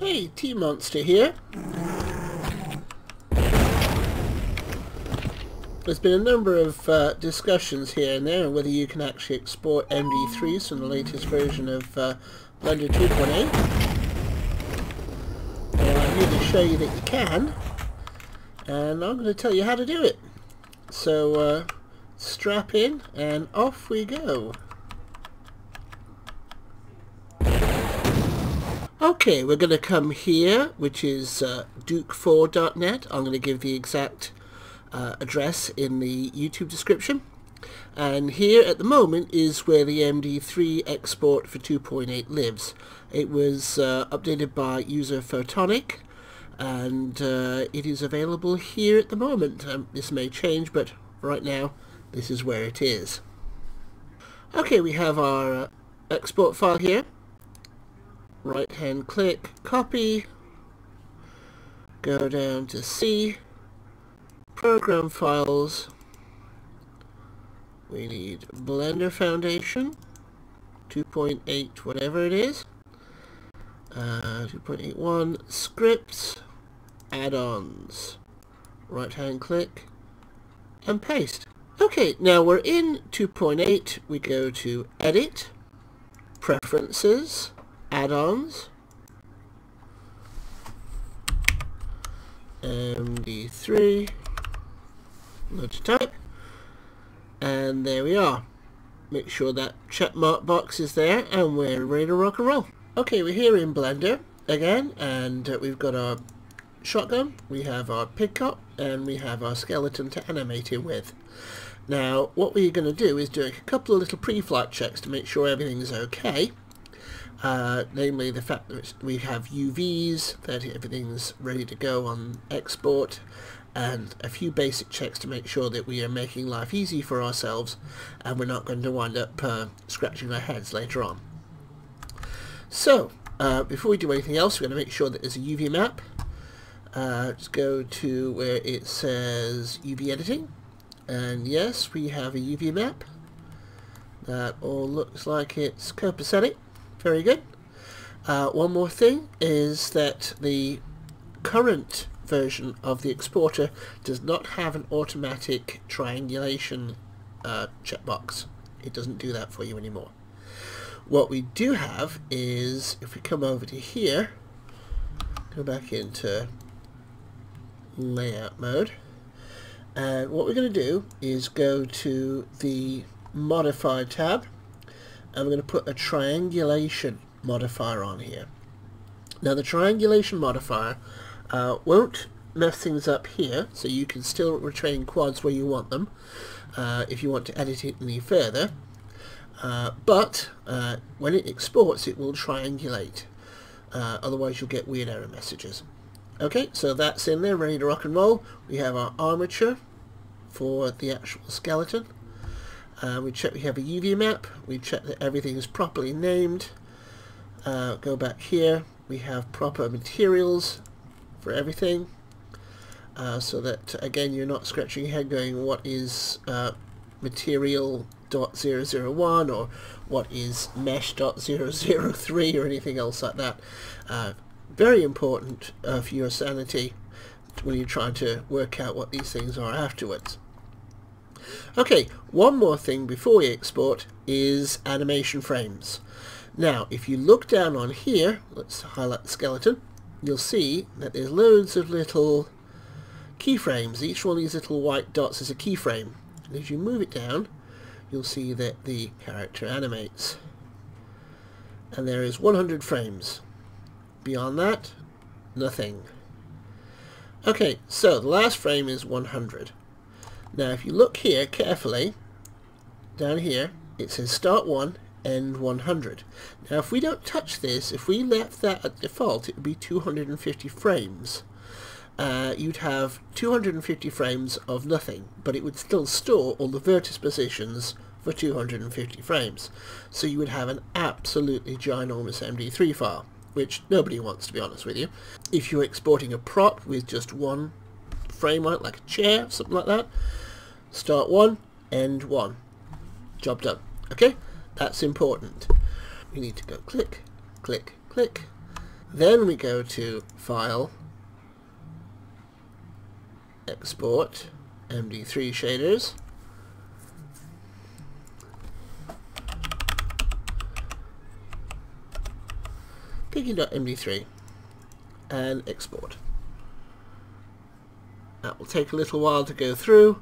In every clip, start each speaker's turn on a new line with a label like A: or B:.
A: Hey, Tea Monster here. There's been a number of uh, discussions here and there on whether you can actually export MD3s from the latest version of uh, Blender 2.8. Well, I'm here to show you that you can, and I'm going to tell you how to do it. So, uh, strap in, and off we go. Okay, we're going to come here, which is uh, duke4.net. I'm going to give the exact uh, address in the YouTube description. And here at the moment is where the MD3 export for 2.8 lives. It was uh, updated by user Photonic and uh, it is available here at the moment. Um, this may change but right now this is where it is. Okay, we have our uh, export file here right hand click, copy, go down to C, program files, we need Blender Foundation, 2.8 whatever it is, uh, 2.81, scripts, add-ons, right hand click, and paste. Okay, now we're in 2.8, we go to Edit, Preferences, add-ons. MD3 load type. And there we are. Make sure that check mark box is there and we're ready to rock and roll. Okay we're here in Blender again and uh, we've got our shotgun we have our pickup and we have our skeleton to animate it with. Now what we're going to do is do a couple of little pre-flight checks to make sure everything's okay uh, namely the fact that we have UVs, that everything's ready to go on export, and a few basic checks to make sure that we are making life easy for ourselves and we're not going to wind up uh, scratching our heads later on. So, uh, before we do anything else, we're going to make sure that there's a UV map. Uh, just go to where it says UV editing, and yes, we have a UV map. That all looks like it's copacetic. Very good. Uh, one more thing is that the current version of the exporter does not have an automatic triangulation uh, checkbox. It doesn't do that for you anymore. What we do have is, if we come over to here, go back into layout mode, and what we're going to do is go to the modify tab and we're going to put a triangulation modifier on here. Now the triangulation modifier uh, won't mess things up here, so you can still retain quads where you want them uh, if you want to edit it any further. Uh, but uh, when it exports it will triangulate, uh, otherwise you'll get weird error messages. Okay, so that's in there, ready to rock and roll. We have our armature for the actual skeleton. Uh, we check we have a UV map. We check that everything is properly named. Uh, go back here. We have proper materials for everything. Uh, so that again you're not scratching your head going what is uh, material dot zero zero one or what is mesh dot zero zero three or anything else like that. Uh, very important uh, for your sanity when you're trying to work out what these things are afterwards. Okay, one more thing before we export is animation frames. Now, if you look down on here, let's highlight the skeleton, you'll see that there's loads of little keyframes. Each one of these little white dots is a keyframe. And as you move it down, you'll see that the character animates. And there is 100 frames. Beyond that, nothing. Okay, so the last frame is 100. Now if you look here carefully, down here, it says start 1, end 100. Now if we don't touch this, if we left that at default, it would be 250 frames. Uh, you'd have 250 frames of nothing, but it would still store all the vertex positions for 250 frames. So you would have an absolutely ginormous MD3 file, which nobody wants to be honest with you. If you're exporting a prop with just one frame on like a chair, something like that, Start one, end one. Job done. Okay? That's important. We need to go click, click, click. Then we go to File, Export, MD3 shaders. Piggy.md3 and export. That will take a little while to go through.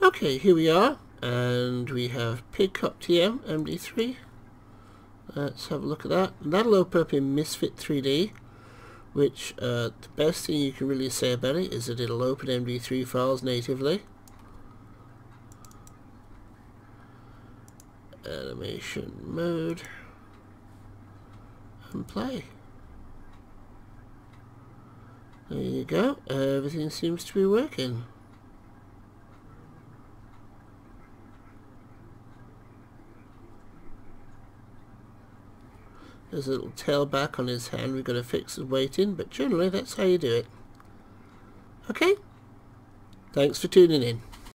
A: Okay, here we are, and we have PigCopTM MD3. Let's have a look at that. That'll open up in Misfit 3D, which uh, the best thing you can really say about it is that it'll open MD3 files natively. Animation mode and play. There you go, everything seems to be working. There's a little tail back on his hand, we've got to fix the weighting, but generally that's how you do it. Okay, thanks for tuning in.